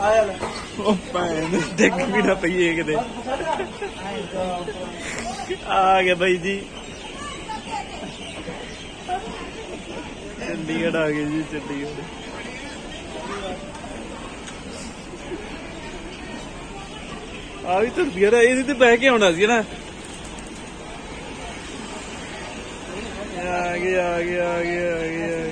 ਆਇਆ ਲੈ ਉਹ ਭੈਣ ਡਿੱਗ ਵੀ ਨਾ ਪਈਏ ਕਿਤੇ। ਆ ਗਿਆ ਬਾਈ ਜੀ। ਚੰਡੀਗੜ੍ਹ ਆ ਗਏ ਜੀ, ਚੰਡੀਗੜ੍ਹ। ਆ ਵੀ ਤਾਂ ਰੁਪਈਆ ਇਹਦੇ ਤੇ ਬਹਿ ਕੇ ਆਉਣਾ ਸੀ ਨਾ। ਆ ਗਿਆ ਆ ਗਿਆ ਆ ਗਿਆ ਆ ਗਿਆ